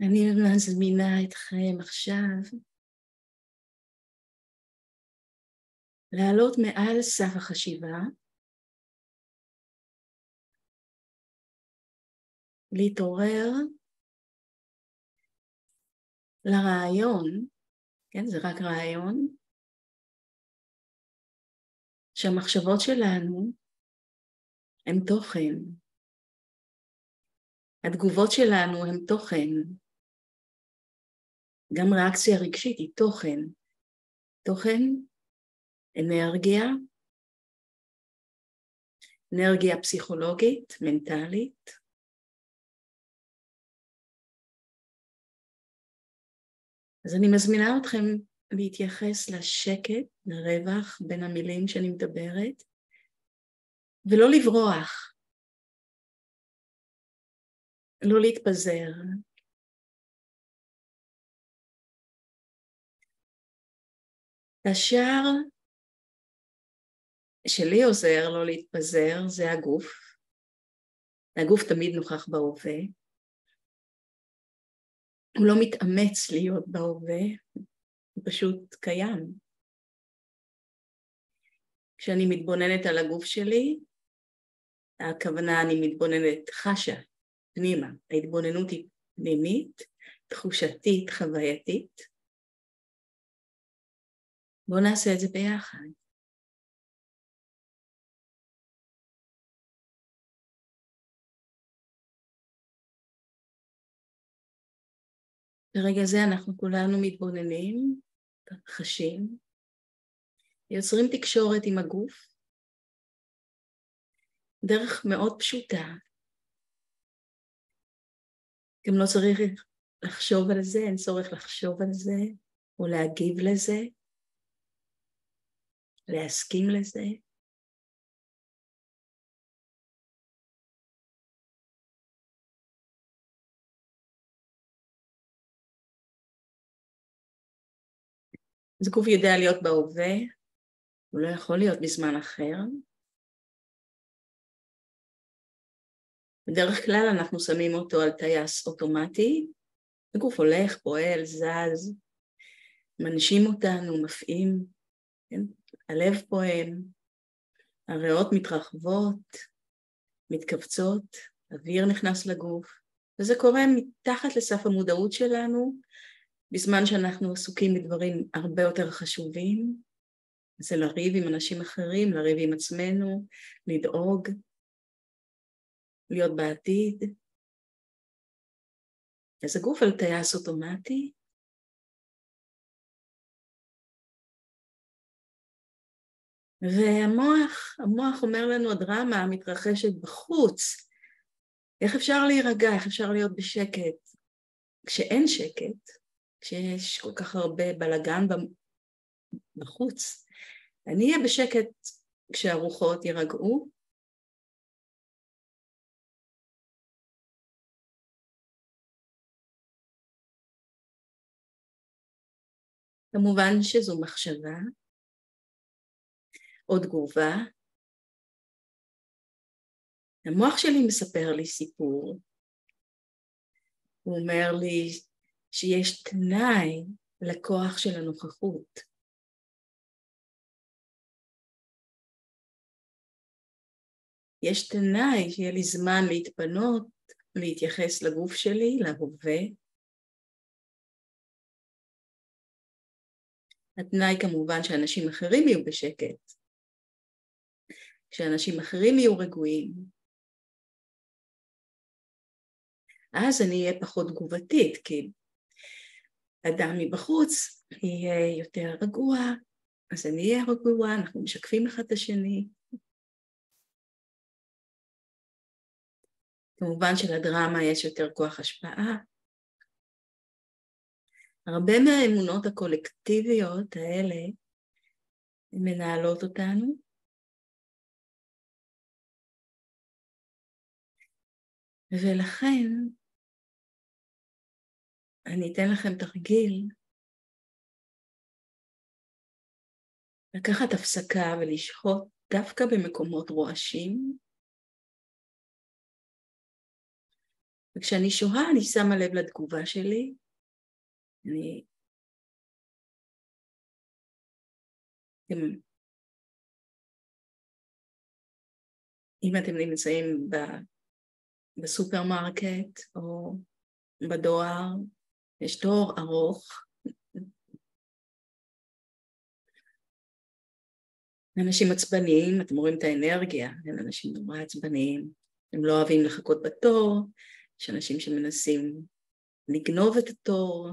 אני מזמינה אתכם עכשיו לעלות מעל סף החשיבה, להתעורר לרעיון, כן, זה רק רעיון, שהמחשבות שלנו הן תוכן. התגובות שלנו הן תוכן. גם ריאקציה רגשית היא תוכן. תוכן, אנרגיה, אנרגיה פסיכולוגית, מנטלית. אז אני מזמינה אתכם להתייחס לשקט, לרווח בין המילים שאני מדברת, ולא לברוח, לא להתפזר. השער שלי עוזר לא להתפזר זה הגוף. הגוף תמיד נוכח בהווה. הוא לא מתאמץ להיות בהווה, הוא פשוט קיים. כשאני מתבוננת על הגוף שלי, הכוונה אני מתבוננת חשה פנימה, ההתבוננות היא פנימית, תחושתית, חווייתית. בואו נעשה את זה ביחד. ברגע זה אנחנו כולנו מתבוננים, חשים, יוצרים תקשורת עם הגוף דרך מאוד פשוטה. גם לא צריך לחשוב על זה, אין צורך לחשוב על זה או להגיב לזה, להסכים לזה. אז גוף יודע להיות בהווה, הוא לא יכול להיות בזמן אחר. בדרך כלל אנחנו שמים אותו על טייס אוטומטי, הגוף הולך, פועל, זז, מנשים אותנו, מפעים, כן? הלב פועם, הריאות מתרחבות, מתכווצות, אוויר נכנס לגוף, וזה קורה מתחת לסף המודעות שלנו בזמן שאנחנו עסוקים בדברים הרבה יותר חשובים, זה לריב עם אנשים אחרים, לריב עם עצמנו, לדאוג, להיות בעתיד. אז הגוף על טייס אוטומטי. והמוח, המוח אומר לנו, הדרמה מתרחשת בחוץ. איך אפשר להירגע? איך אפשר להיות בשקט? כשאין שקט, כשיש כל כך הרבה בלגן בחוץ. אני אהיה בשקט כשהרוחות יירגעו. כמובן שזו מחשבה או תגובה. המוח שלי מספר לי סיפור. הוא אומר לי שיש תנאי לכוח של הנוכחות. יש תנאי שיהיה לי זמן להתפנות, להתייחס לגוף שלי, להווה. התנאי כמובן שאנשים אחרים יהיו בשקט, שאנשים אחרים יהיו רגועים, אז אני אהיה פחות תגובתית, כי אדם מבחוץ יהיה יותר רגוע, אז אני אהיה רגוע, אנחנו משקפים אחד את השני. כמובן שלדרמה יש יותר כוח השפעה. הרבה מהאמונות הקולקטיביות האלה מנהלות אותנו. ולכן אני אתן לכם תרגיל. לקחת הפסקה ולשהות דווקא במקומות רועשים. וכשאני שוהה אני שמה לב לתגובה שלי, אני... אם אתם נמצאים בסופרמרקט או בדואר, יש תור ארוך. אנשים עצבניים, אתם רואים את האנרגיה, הם אנשים נורא עצבניים, הם לא אוהבים לחכות בתור, יש אנשים שמנסים לגנוב את התור.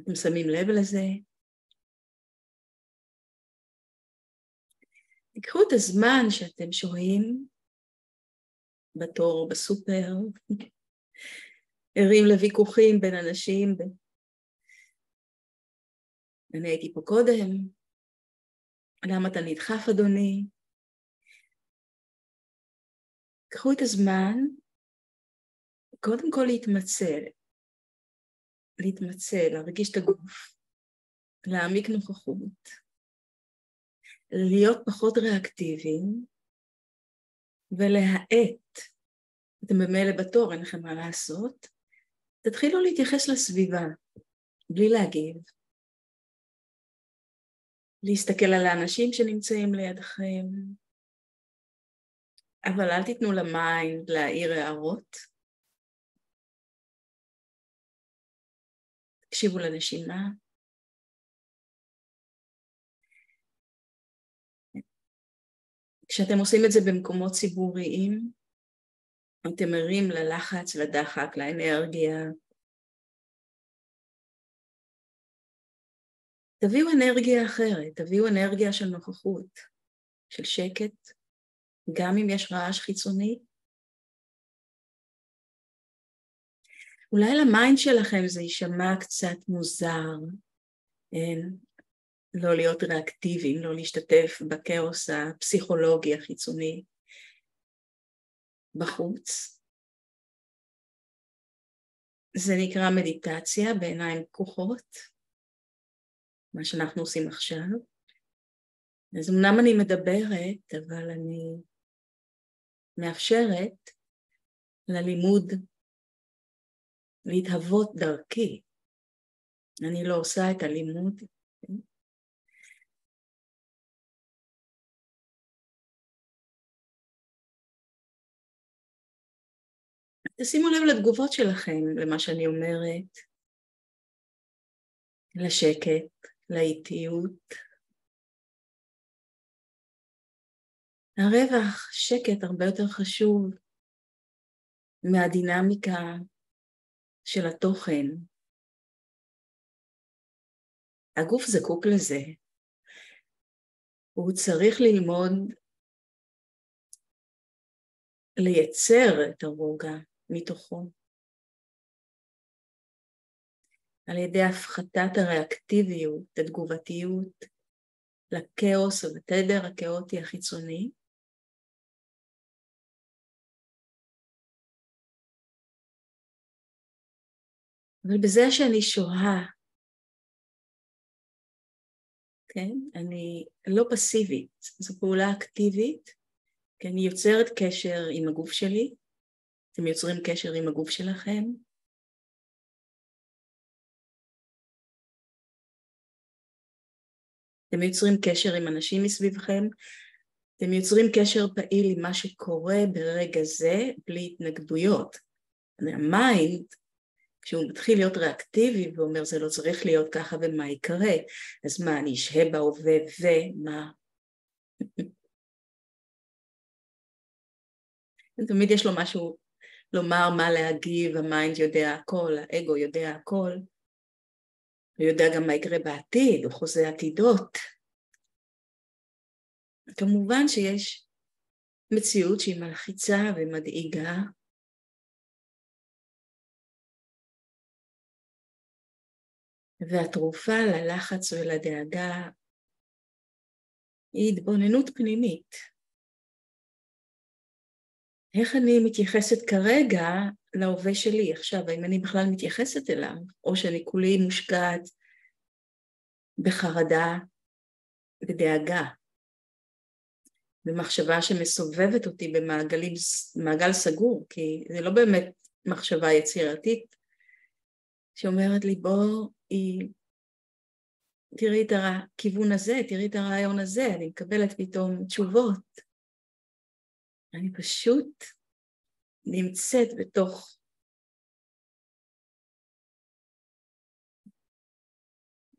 אתם שמים לב לזה? תיקחו את הזמן שאתם שוהים בתור בסופר, ערים לוויכוחים בין אנשים. אני הייתי פה קודם, למה אתה נדחף אדוני? קחו את הזמן, קודם כל להתמצא, להתמצא, להרגיש את הגוף, להעמיק נוכחות, להיות פחות ריאקטיביים ולהאט. אתם במילא בתור, אין לכם מה לעשות. תתחילו להתייחס לסביבה, בלי להגיב. להסתכל על האנשים שנמצאים לידכם, אבל אל תיתנו ל mind להעיר הערות. תקשיבו לנשימה. כשאתם עושים את זה במקומות ציבוריים, אתם ערים ללחץ, לדחק, לאנרגיה. תביאו אנרגיה אחרת, תביאו אנרגיה של נוכחות, של שקט, גם אם יש רעש חיצוני. אולי ל mind שלכם זה יישמע קצת מוזר, אין, לא להיות ריאקטיביים, לא להשתתף בכאוס הפסיכולוגי החיצוני. בחוץ. זה נקרא מדיטציה בעיניים פקוחות, מה שאנחנו עושים עכשיו. אז אמנם אני מדברת, אבל אני מאפשרת ללימוד להתהוות דרכי. אני לא עושה את הלימוד תשימו לב לתגובות שלכם, למה שאני אומרת, לשקט, לאיטיות. הרווח, שקט, הרבה יותר חשוב מהדינמיקה של התוכן. הגוף זקוק לזה. הוא צריך ללמוד לייצר את הרוגע. מתוכו. על ידי הפחתת הריאקטיביות, התגובתיות, לכאוס ולתדר הכאוטי החיצוני. אבל בזה שאני שוהה, כן? אני לא פסיבית, זו פעולה אקטיבית, כי אני יוצרת קשר עם הגוף שלי, אתם יוצרים קשר עם הגוף שלכם. אתם יוצרים קשר עם אנשים מסביבכם, אתם יוצרים קשר פעיל עם מה שקורה ברגע זה בלי התנגדויות. ה mind, כשהוא מתחיל להיות ריאקטיבי ואומר זה לא צריך להיות ככה ומה יקרה, אז מה, אני אשהה בהווה ומה? תמיד יש לו משהו לומר מה להגיב, ה mind יודע הכל, האגו יודע הכל, הוא יודע גם מה יקרה בעתיד, הוא חוזה עתידות. כמובן שיש מציאות שהיא מלחיצה ומדאיגה, והתרופה ללחץ ולדאגה היא התבוננות פנימית. איך אני מתייחסת כרגע להווה שלי עכשיו, האם אני בכלל מתייחסת אליו, או שאני כולי מושקעת בחרדה, בדאגה. במחשבה שמסובבת אותי במעגל סגור, כי זה לא באמת מחשבה יצירתית שאומרת לי בואי תראי את הכיוון הזה, תראי את הרעיון הזה, אני מקבלת פתאום תשובות. אני פשוט נמצאת בתוך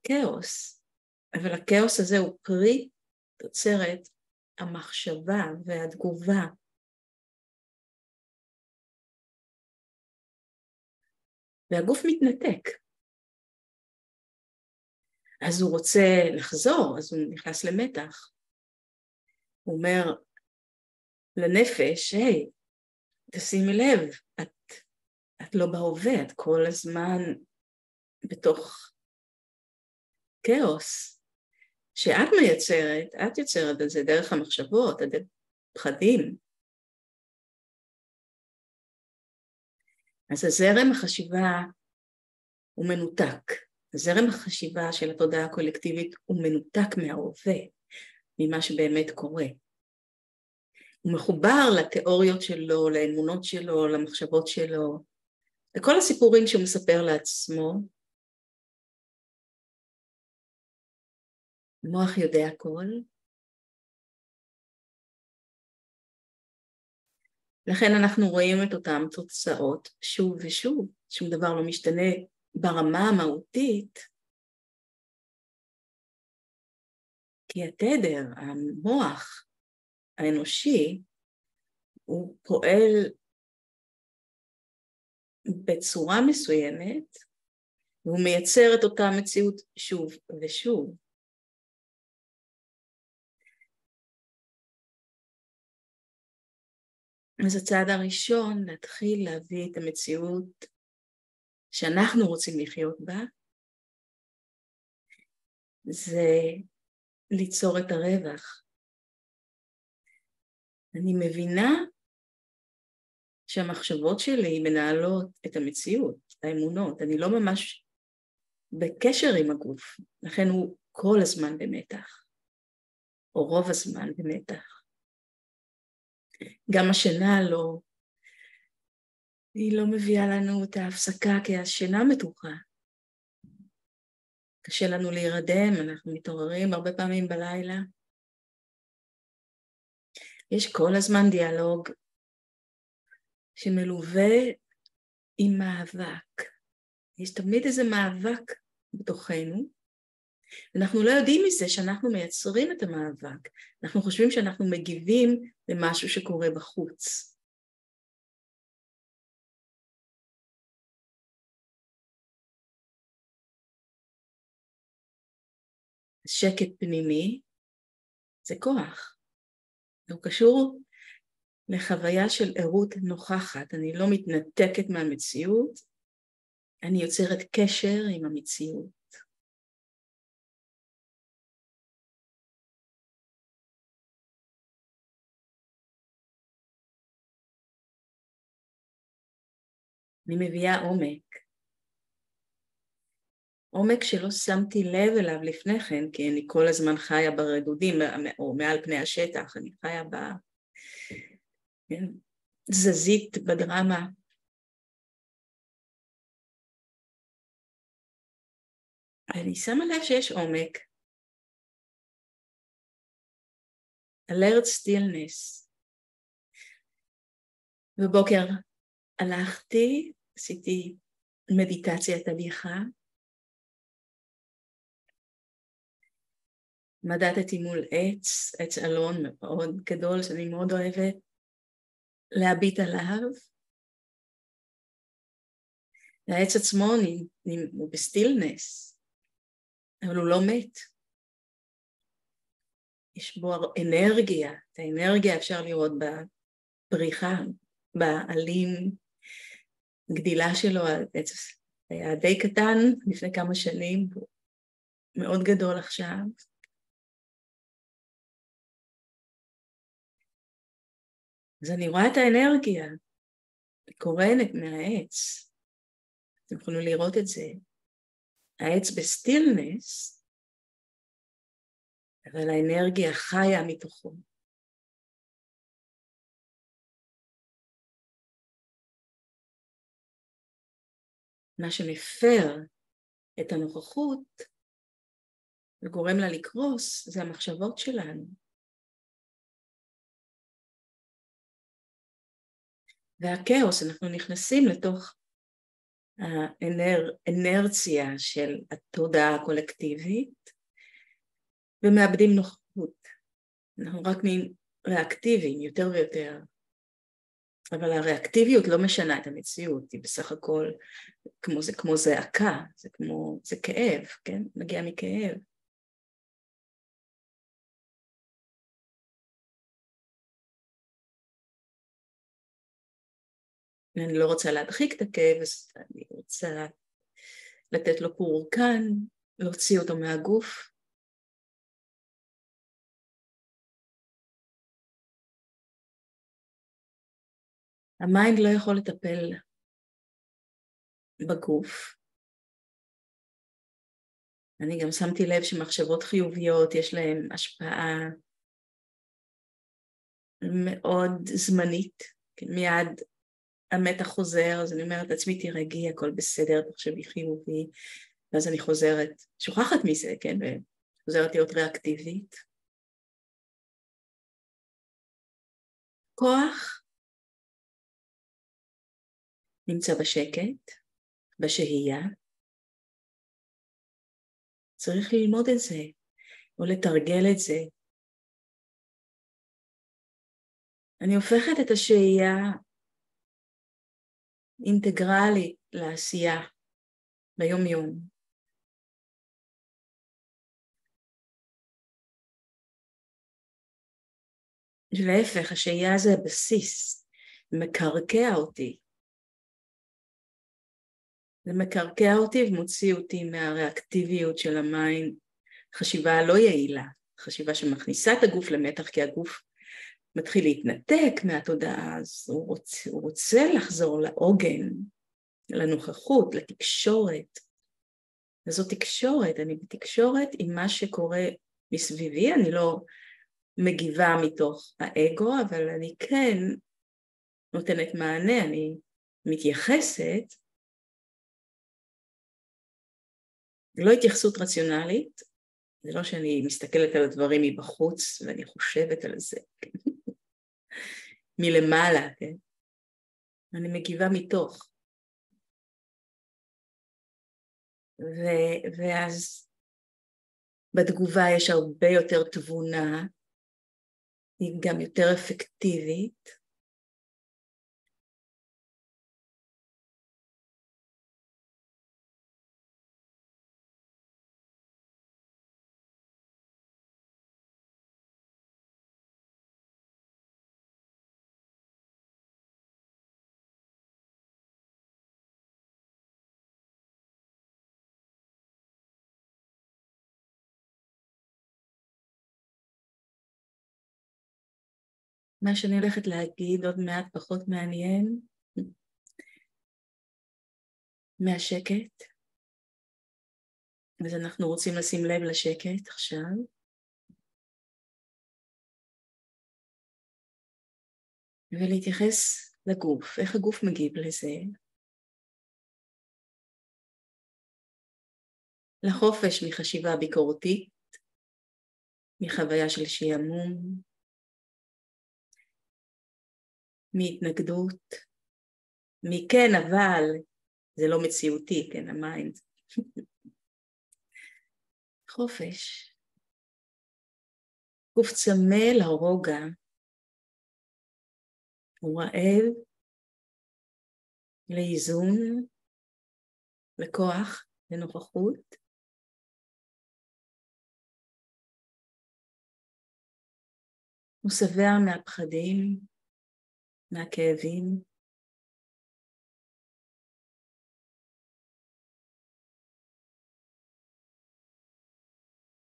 כאוס, אבל הכאוס הזה הוא פרי תוצרת המחשבה והתגובה. והגוף מתנתק. אז הוא רוצה לחזור, אז הוא נכנס למתח. הוא אומר לנפש, היי, תשימי לב, את, את לא בהווה, את כל הזמן בתוך כאוס שאת מייצרת, את יוצרת את זה דרך המחשבות, הפחדים. אז הזרם החשיבה הוא מנותק. זרם החשיבה של התודעה הקולקטיבית הוא מנותק מההווה, ממה שבאמת קורה. הוא מחובר לתיאוריות שלו, לאמונות שלו, למחשבות שלו, לכל הסיפורים שהוא מספר לעצמו, המוח יודע הכל. לכן אנחנו רואים את אותן תוצאות שוב ושוב, שום דבר לא משתנה ברמה המהותית, כי התדר, המוח האנושי, הוא פועל בצורה מסוימת והוא מייצר את אותה מציאות שוב ושוב. אז הצעד הראשון להתחיל להביא את המציאות שאנחנו רוצים לחיות בה זה ליצור את הרווח. אני מבינה שהמחשבות שלי מנהלות את המציאות, האמונות, אני לא ממש בקשר עם הגוף, לכן הוא כל הזמן במתח, או רוב הזמן במתח. גם השינה לא, היא לא מביאה לנו את ההפסקה כי השינה מתוחה. קשה לנו להירדם, אנחנו מתעוררים הרבה פעמים בלילה. יש כל הזמן דיאלוג שמלווה עם מאבק. יש תמיד איזה מאבק בתוכנו, אנחנו לא יודעים מזה שאנחנו מייצרים את המאבק, אנחנו חושבים שאנחנו מגיבים למשהו שקורה בחוץ. שקט פנימי זה כוח, הוא קשור לחוויה של ערות נוכחת, אני לא מתנתקת מהמציאות, אני יוצרת קשר עם המציאות. אני מביאה עומק. עומק שלא שמתי לב אליו לפני כן, כי אני כל הזמן חיה ברדודים, או מעל פני השטח, אני חיה בזזית כן, בדרמה. אני שמה לב שיש עומק. alert stillness. בבוקר הלכתי עשיתי מדיטציית הליכה, מדדתי מול עץ, עץ אלון מאוד גדול שאני מאוד אוהבת, להביט עליו. העץ עצמו הוא בסטילנס, אבל הוא לא מת. יש בו אנרגיה, את האנרגיה אפשר לראות בפריחה, בעלים, הגדילה שלו היה די קטן לפני כמה שנים, מאוד גדול עכשיו. אז אני רואה את האנרגיה קורנת מהעץ. אתם יכולים לראות את זה. העץ בסטילנס, אבל האנרגיה חיה מתוכו. מה שמפר את הנוכחות וגורם לה לקרוס זה המחשבות שלנו. והכאוס, אנחנו נכנסים לתוך האנרציה של התודעה הקולקטיבית ומאבדים נוכחות. אנחנו רק נהיים ריאקטיביים יותר ויותר. אבל הריאקטיביות לא משנה את המציאות, היא בסך הכל כמו זה כמו זעקה, זה כמו, זה כאב, כן? מגיע מכאב. אני לא רוצה להדחיק את הכאב, אז אני רוצה לתת לו פורקן, להוציא אותו מהגוף. ה mind לא יכול לטפל בגוף. אני גם שמתי לב שמחשבות חיוביות יש להן השפעה מאוד זמנית, מיד המתח חוזר, אז אני אומרת לעצמי תירגעי, הכל בסדר, תחשבי חיובי, ואז אני חוזרת, שוכחת מזה, כן, וחוזרת להיות ריאקטיבית. כוח נמצא בשקט, בשהייה. צריך ללמוד את זה, או לתרגל את זה. אני הופכת את השהייה אינטגרלית לעשייה ביום-יום. להפך, השהייה זה הבסיס, מקרקע אותי. זה מקרקע אותי ומוציא אותי מהריאקטיביות של ה mind, חשיבה לא יעילה, חשיבה שמכניסה את הגוף למתח כי הגוף מתחיל להתנתק מהתודעה, אז הוא רוצה, הוא רוצה לחזור לעוגן, לנוכחות, לתקשורת. וזו תקשורת, אני בתקשורת עם מה שקורה מסביבי, אני לא מגיבה מתוך האגו, אבל אני כן נותנת מענה, אני מתייחסת, לא התייחסות רציונלית, זה לא שאני מסתכלת על הדברים מבחוץ ואני חושבת על זה. מלמעלה, כן? אני מגיבה מתוך. ו, ואז בתגובה יש הרבה יותר תבונה, היא גם יותר אפקטיבית. מה שאני הולכת להגיד עוד מעט פחות מעניין מהשקט. אז אנחנו רוצים לשים לב לשקט עכשיו. ולהתייחס לגוף, איך הגוף מגיב לזה. לחופש מחשיבה ביקורתית, מחוויה של שעמום, מהתנגדות, מכן אבל זה לא מציאותי, כן, ה mind. חופש. גוף צמא לרוגע, הוא רעב לאיזון, לכוח, לנוכחות. הוא שבע מהפחדים, מהכאבים.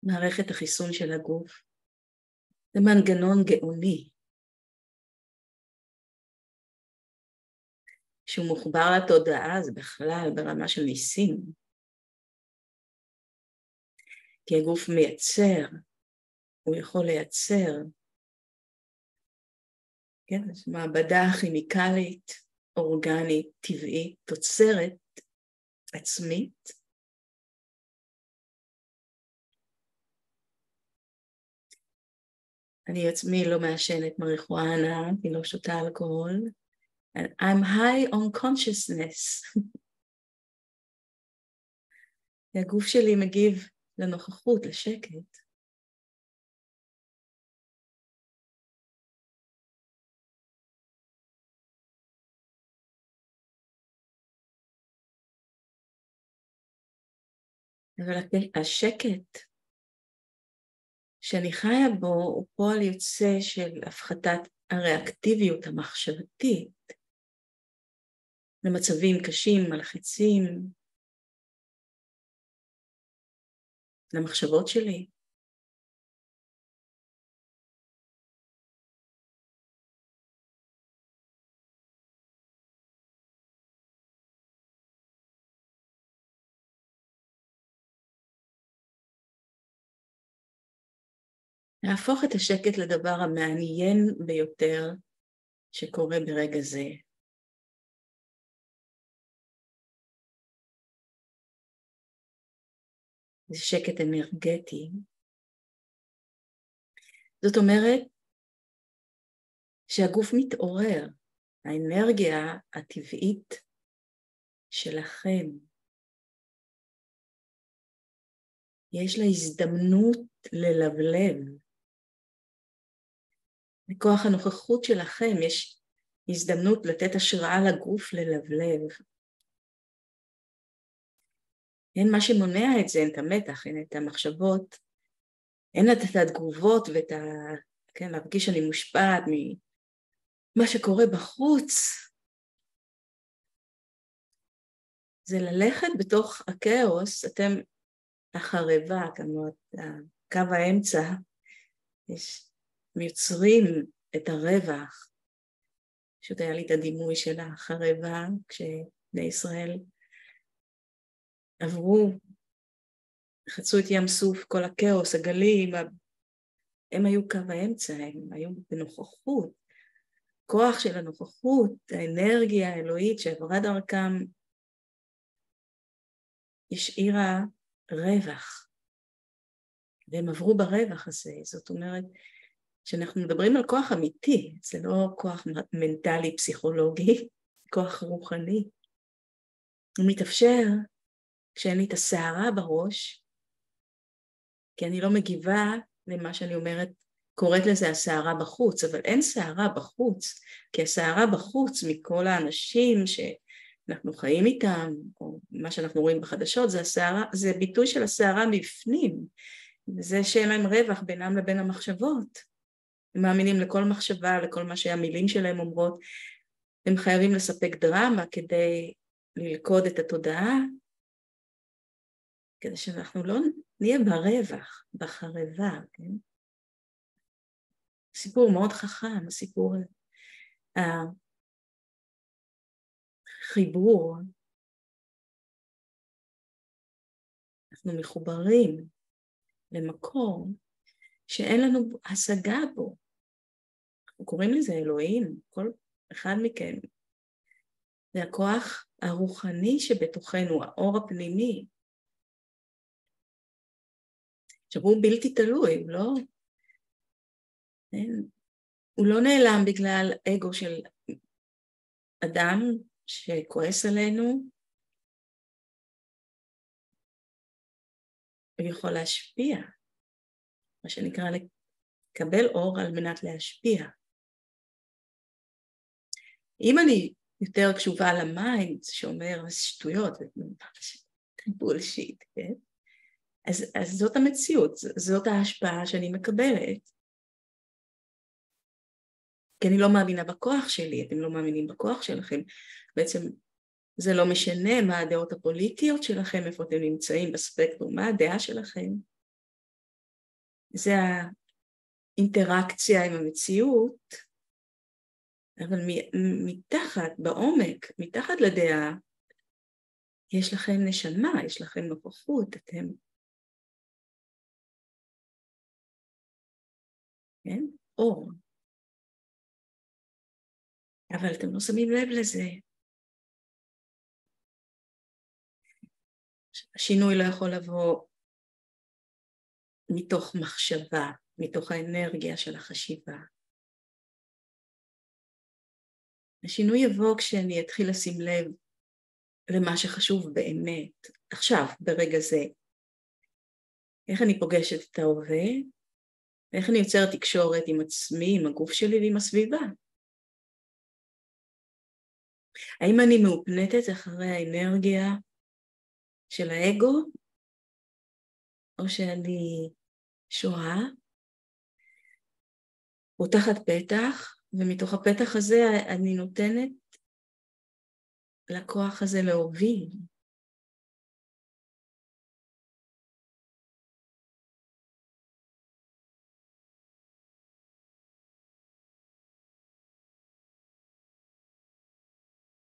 מערכת החיסון של הגוף. זה מנגנון גאוני. כשהוא מוחבר לתודעה זה בכלל ברמה של ניסים. כי הגוף מייצר, הוא יכול לייצר כן, זו מעבדה כימיקלית, אורגנית, טבעית, תוצרת עצמית. אני עצמי לא מעשנת מריחואנה, אני לא שותה אלכוהול. I'm high on consciousness. הגוף שלי מגיב לנוכחות, לשקט. אבל השקט שאני חיה בו הוא פועל יוצא של הפחתת הריאקטיביות המחשבתית למצבים קשים, מלחיצים, למחשבות שלי. להפוך את השקט לדבר המעניין ביותר שקורה ברגע זה. זה שקט אנרגטי. זאת אומרת שהגוף מתעורר, האנרגיה הטבעית שלכם. יש לה הזדמנות ללבלב. מכוח הנוכחות שלכם יש הזדמנות לתת השראה לגוף ללבלב. אין מה שמונע את זה, אין את המתח, אין את המחשבות, אין את התגובות ואת ה... כן, להרגיש שאני מושפעת ממה שקורה בחוץ. זה ללכת בתוך הכאוס, אתם החרבה, כמו קו האמצע, יש יוצרים את הרווח. פשוט היה לי את הדימוי של החרבה כשבני ישראל עברו, חצו את ים סוף, כל הכאוס, הגלים, הם היו קו האמצע, הם היו בנוכחות, כוח של הנוכחות, האנרגיה האלוהית שעברה דרכם השאירה רווח, והם עברו ברווח הזה, זאת אומרת כשאנחנו מדברים על כוח אמיתי, זה לא כוח מנטלי פסיכולוגי, כוח רוחני. הוא מתאפשר כשאין לי את הסערה בראש, כי אני לא מגיבה למה שאני אומרת, קוראת לזה הסערה בחוץ, אבל אין סערה בחוץ, כי הסערה בחוץ מכל האנשים שאנחנו חיים איתם, או מה שאנחנו רואים בחדשות, זה, הסערה, זה ביטוי של הסערה מבפנים, וזה שאין להם רווח בינם לבין המחשבות. הם מאמינים לכל מחשבה, לכל מה שהמילים שלהם אומרות. הם חייבים לספק דרמה כדי ללכוד את התודעה, כדי שאנחנו לא נהיה ברווח, בחרבה, כן? סיפור מאוד חכם, הסיפור, החיבור, אנחנו מחוברים למקום שאין לנו השגה בו. קוראים לזה אלוהים, כל אחד מכם. זה הכוח הרוחני שבתוכנו, האור הפנימי. עכשיו הוא בלתי תלוי, הוא לא... אין, הוא לא נעלם בגלל אגו של אדם שכועס עלינו, הוא יכול להשפיע, מה שנקרא לקבל אור על מנת להשפיע. אם אני יותר קשובה ל mind שאומר שטויות, bullshit, כן? אז, אז זאת המציאות, זאת ההשפעה שאני מקבלת. כי אני לא מאמינה בכוח שלי, אתם לא מאמינים בכוח שלכם. בעצם זה לא משנה מה הדעות הפוליטיות שלכם, איפה אתם נמצאים בספקטרום, מה הדעה שלכם. זה האינטראקציה עם המציאות אבל מתחת, בעומק, מתחת לדעה, יש לכם נשמה, יש לכם נוכחות, אתם... כן? אור. אבל אתם לא שמים לב לזה. השינוי לא יכול לבוא מתוך מחשבה, מתוך האנרגיה של החשיבה. השינוי יבוא כשאני אתחיל לשים לב למה שחשוב באמת, עכשיו, ברגע זה. איך אני פוגשת את ההווה, ואיך אני יוצרת תקשורת עם עצמי, עם הגוף שלי ועם הסביבה. האם אני מאופנטת אחרי האנרגיה של האגו, או שאני שוהה, פותחת פתח, ומתוך הפתח הזה אני נותנת לכוח הזה להוביל.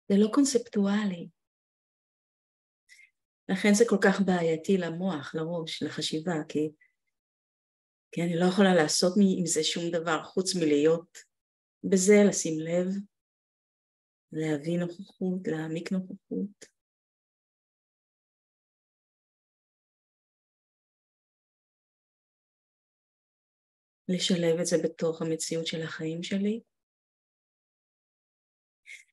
זה לא קונספטואלי. לכן זה כל כך בעייתי למוח, לראש, לחשיבה, כי, כי אני לא יכולה לעשות עם זה שום דבר חוץ מלהיות בזה, לשים לב, להביא נוכחות, להעמיק נוכחות. לשלב את זה בתוך המציאות של החיים שלי.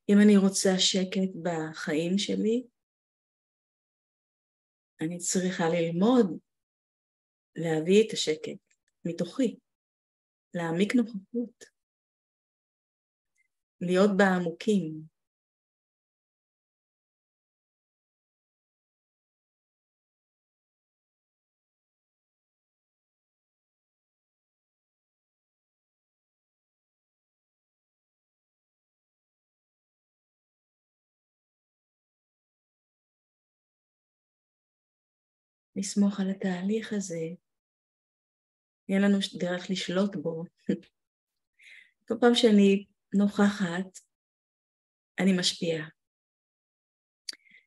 אם אני רוצה שקט בחיים שלי, אני צריכה ללמוד להביא את השקט מתוכי, להעמיק נוכחות, להיות בעמוקים. לסמוך על התהליך הזה, יהיה לנו דרך לשלוט בו. כל פעם שאני נוכחת, אני משפיעה.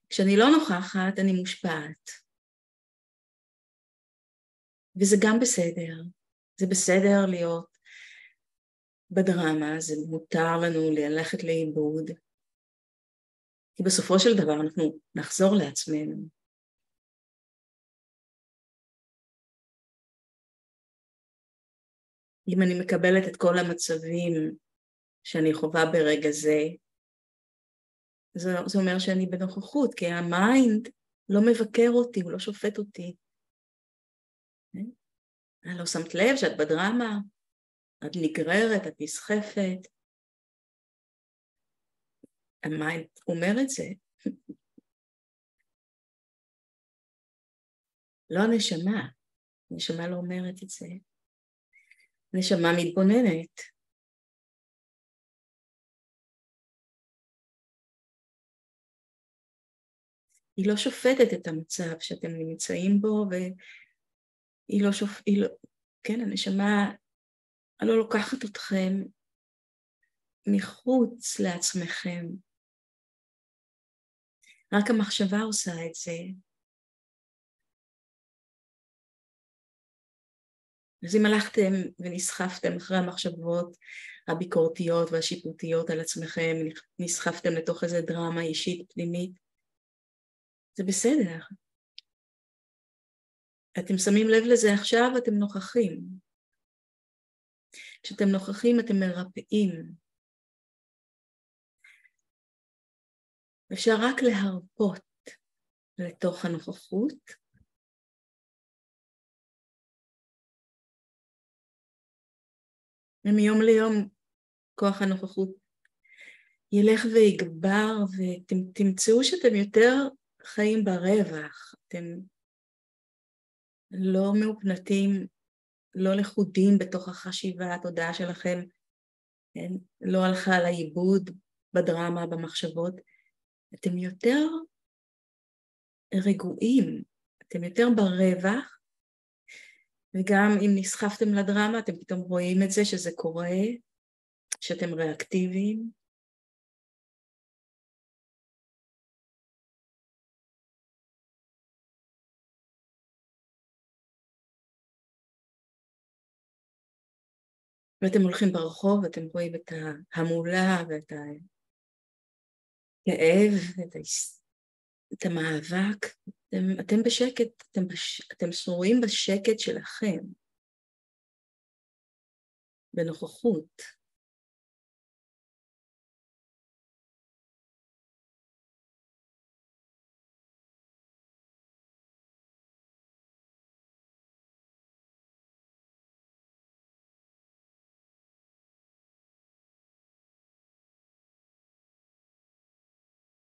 כשאני לא נוכחת, אני מושפעת. וזה גם בסדר. זה בסדר להיות בדרמה, זה מותר לנו ללכת לאיבוד, כי בסופו של דבר אנחנו נחזור לעצמנו. אם אני מקבלת את כל המצבים שאני חווה ברגע זה, זה, זה אומר שאני בנוכחות, כי ה mind לא מבקר אותי, הוא לא שופט אותי. אני אה? לא שמת לב שאת בדרמה, את נגררת, את נסחפת. ה mind אומר את זה. לא הנשמה, הנשמה לא אומרת את זה. נשמה מתבוננת. היא לא שופטת את המצב שאתם נמצאים בו, והיא לא שופטת, לא... כן, הנשמה לא לוקחת אתכם מחוץ לעצמכם. רק המחשבה עושה את זה. אז אם הלכתם ונסחפתם אחרי המחשבות הביקורתיות והשיפוטיות על עצמכם, נסחפתם לתוך איזה דרמה אישית פנימית, זה בסדר. אתם שמים לב לזה עכשיו, אתם נוכחים. כשאתם נוכחים אתם מרפאים. אפשר רק להרפות לתוך הנוכחות ומיום ליום כוח הנוכחות ילך ויגבר ותמצאו שאתם יותר חיים ברווח, אתם לא מאופנתים, לא לכודים בתוך החשיבה, התודעה שלכם כן? לא הלכה לאיבוד בדרמה, במחשבות, אתם יותר רגועים, אתם יותר ברווח וגם אם נסחפתם לדרמה, אתם פתאום רואים את זה שזה קורה, שאתם ריאקטיביים. ואתם הולכים ברחוב ואתם רואים את ההמולה ואת הכאב, את את המאבק, אתם, אתם בשקט, אתם, בש, אתם שרועים בשקט שלכם, בנוכחות.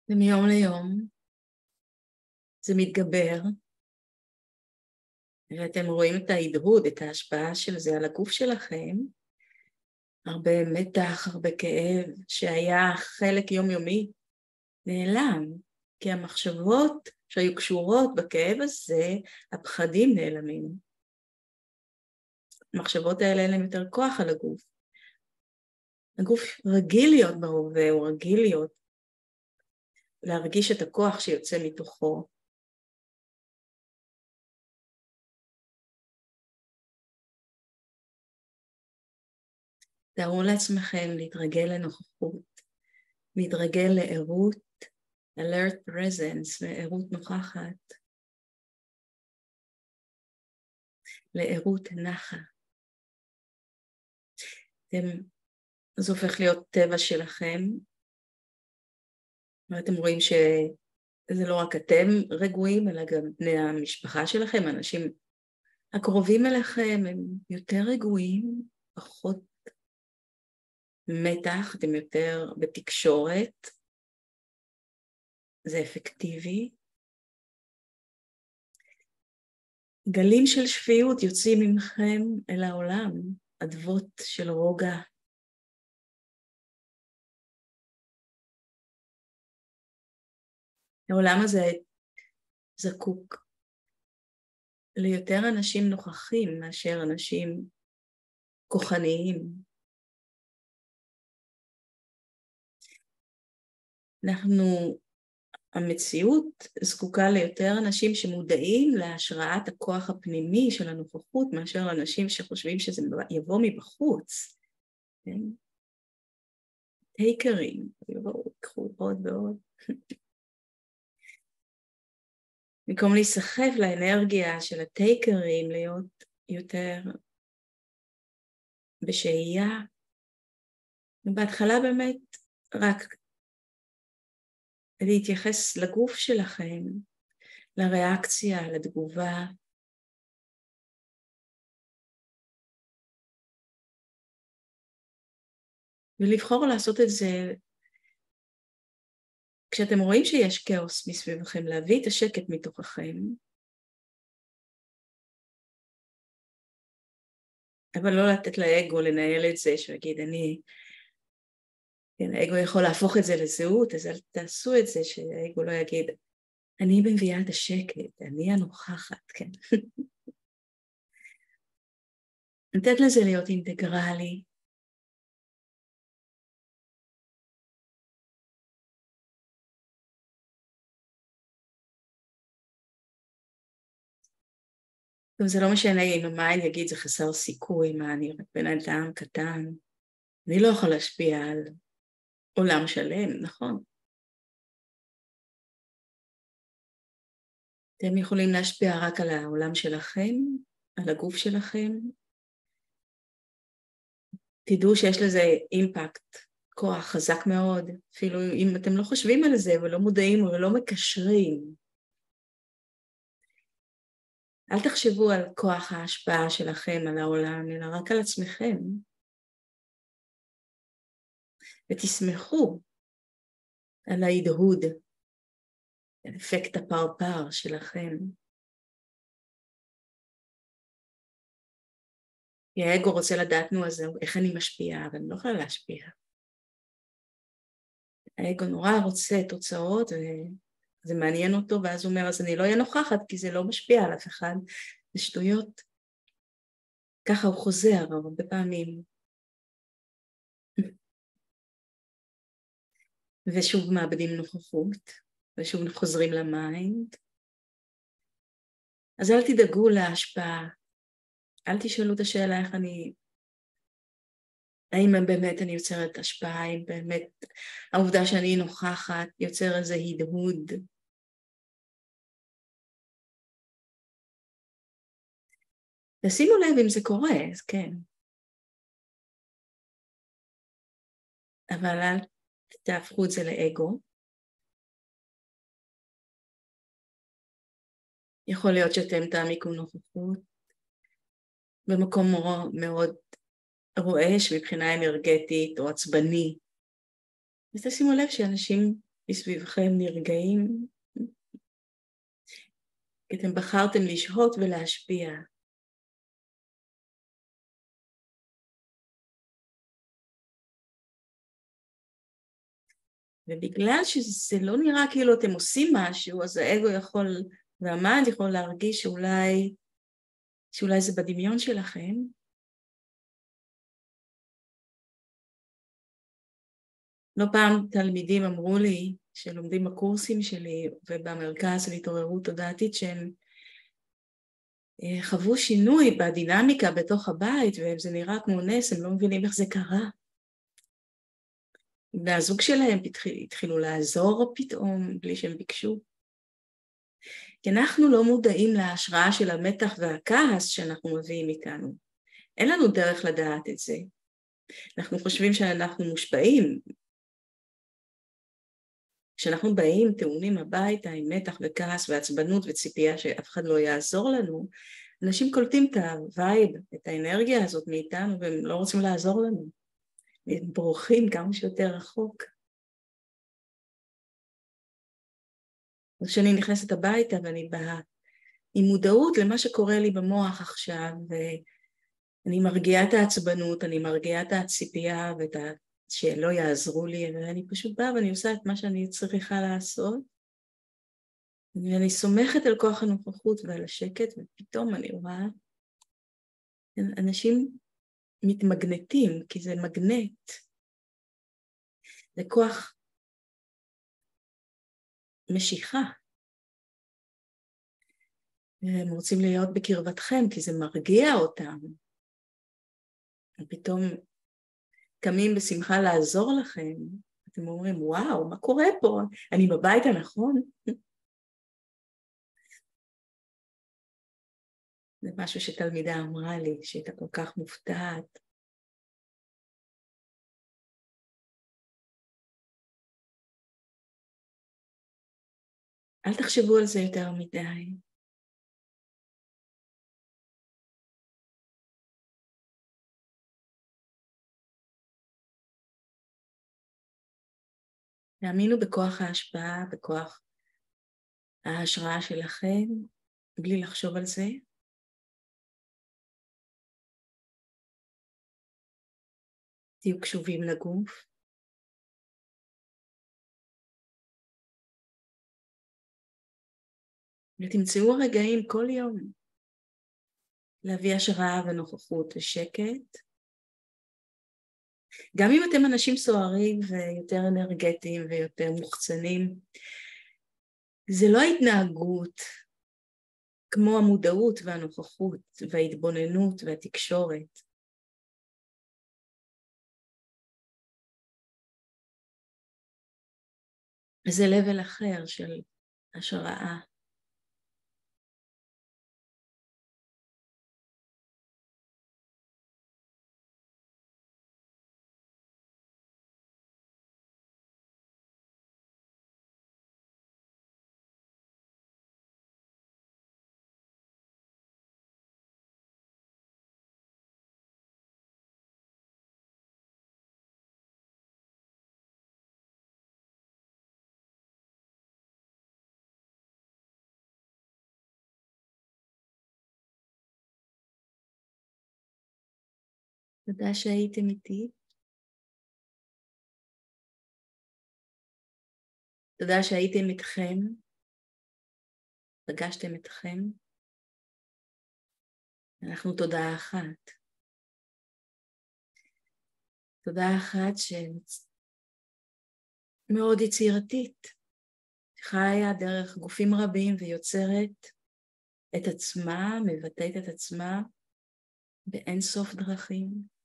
ומיום ליום זה מתגבר, ואתם רואים את ההדהוד, את ההשפעה של זה על הגוף שלכם, הרבה מתח, הרבה כאב, שהיה חלק יומיומי, נעלם, כי המחשבות שהיו קשורות בכאב הזה, הפחדים נעלמים. המחשבות האלה אין להם יותר כוח על הגוף. הגוף רגיל להיות בהווה, הוא רגיל להיות, להרגיש את הכוח שיוצא מתוכו. תארו לעצמכם להתרגל לנוכחות, להתרגל לערות, alert presence, לערות נוכחת, לערות נחה. אתם, זה הופך להיות טבע שלכם, ואתם רואים שזה לא רק אתם רגועים, אלא גם בני המשפחה שלכם, האנשים הקרובים אליכם הם יותר רגועים, פחות מתח, אתם יותר בתקשורת, זה אפקטיבי. גלים של שפיות יוצאים ממכם אל העולם, אדוות של רוגע. העולם הזה זקוק ליותר אנשים נוכחים מאשר אנשים כוחניים, אנחנו, המציאות זקוקה ליותר אנשים שמודעים להשראת הכוח הפנימי של הנוכחות מאשר אנשים שחושבים שזה יבוא מבחוץ, כן? יבואו, יקחו עוד ועוד. במקום להיסחף לאנרגיה של הטייקרים, להיות יותר בשהייה. בהתחלה באמת רק להתייחס לגוף שלכם, לריאקציה, לתגובה. ולבחור לעשות את זה כשאתם רואים שיש כאוס מסביבכם, להביא את השקט מתוככם, אבל לא לתת לאגו לנהל את זה, שהוא יגיד, אני כן, האגו יכול להפוך את זה לזהות, אז אל תעשו את זה שהאגו לא יגיד, אני מביאה את השקט, אני הנוכחת, כן. לתת לזה להיות אינטגרלי. זה לא משנה אם ה mind יגיד זה חסר סיכוי, מה אני רק בן אדם קטן, אני לא יכול להשפיע על עולם שלם, נכון? אתם יכולים להשפיע רק על העולם שלכם, על הגוף שלכם. תדעו שיש לזה אימפקט, כוח חזק מאוד, אפילו אם אתם לא חושבים על זה ולא מודעים ולא מקשרים. אל תחשבו על כוח ההשפעה שלכם על העולם, אלא רק על עצמכם. ותסמכו על ההדהוד, על אפקט הפרפר שלכם. כי האגו רוצה לדעת, נו, אז איך אני משפיעה, אבל אני לא יכולה להשפיע. האגו נורא רוצה תוצאות, וזה מעניין אותו, ואז הוא אומר, אז אני לא אהיה נוכחת, כי זה לא משפיע על אף אחד. זה שטויות. ככה הוא חוזר הרבה פעמים. ושוב מאבדים נוכחות, ושוב חוזרים ל mind. אז אל תדאגו להשפעה, אל תשאלו את השאלה איך אני, האם באמת אני יוצרת השפעה, האם באמת העובדה שאני נוכחת יוצר איזה הדהוד. ושימו לב אם זה קורה, אז כן. אבל אל תהפכו את זה לאגו. יכול להיות שאתם תעמיקו נוכחות במקום מאוד רועש מבחינה אנרגטית או עצבני. אז תשימו לב שאנשים מסביבכם נרגעים, כי אתם בחרתם לשהות ולהשפיע. ובגלל שזה לא נראה כאילו אתם עושים משהו, אז האגו יכול, והמעד יכול להרגיש שאולי, שאולי זה בדמיון שלכם. לא פעם תלמידים אמרו לי, שלומדים בקורסים שלי ובמרכז להתעוררות תודעתית, שהם אה, חוו שינוי בדינמיקה בתוך הבית, וזה נראה כמו נס, הם לא מבינים איך זה קרה. בני הזוג שלהם התחילו לעזור פתאום בלי שהם ביקשו. כי אנחנו לא מודעים להשראה של המתח והכעס שאנחנו מביאים איתנו. אין לנו דרך לדעת את זה. אנחנו חושבים שאנחנו מושפעים. כשאנחנו באים טעונים הביתה עם מתח וכעס ועצבנות וציפייה שאף אחד לא יעזור לנו, אנשים קולטים את ה vibe, את האנרגיה הזאת מאיתנו והם לא רוצים לעזור לנו. בורחים כמה שיותר רחוק. כשאני נכנסת הביתה ואני באה עם מודעות למה שקורה לי במוח עכשיו, ואני מרגיעה את העצבנות, אני מרגיעה את הציפייה ואת. שלא יעזרו לי, ואני פשוט באה ואני עושה את מה שאני צריכה לעשות, ואני סומכת על כוח הנוכחות ועל השקט, ופתאום אני רואה אנשים מתמגנטים, כי זה מגנט. זה כוח משיכה. הם רוצים להיות בקרבתכם כי זה מרגיע אותם. ופתאום קמים בשמחה לעזור לכם, אתם אומרים, וואו, מה קורה פה? אני בבית הנכון? זה משהו שתלמידה אמרה לי, שהייתה כל כך מופתעת. אל תחשבו על זה יותר מדי. תאמינו בכוח ההשפעה, בכוח ההשראה שלכם, בלי לחשוב על זה. תהיו קשובים לגוף. ותמצאו רגעים כל יום להביא השראה ונוכחות ושקט. גם אם אתם אנשים סוערים ויותר אנרגטיים ויותר מוחצנים, זה לא ההתנהגות כמו המודעות והנוכחות וההתבוננות והתקשורת. וזה לבל אחר של השראה. תודה שהייתם איתי. תודה שהייתם איתכם, פגשתם אתכם. אנחנו תודעה אחת. תודעה אחת שמאוד יצירתית, חיה דרך גופים רבים ויוצרת את עצמה, מבטאת את עצמה באין סוף דרכים.